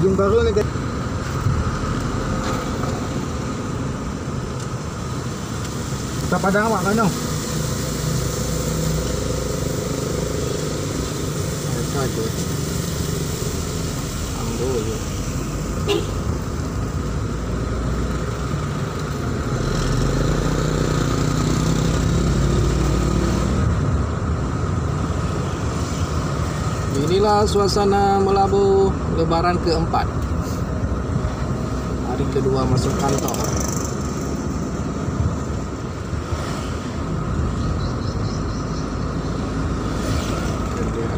yung baro na guys. Kita padang awak kan dong. Itu aja. Ambil. Inilah suasana Melabu Lebaran keempat. Hari kedua masuk kantor.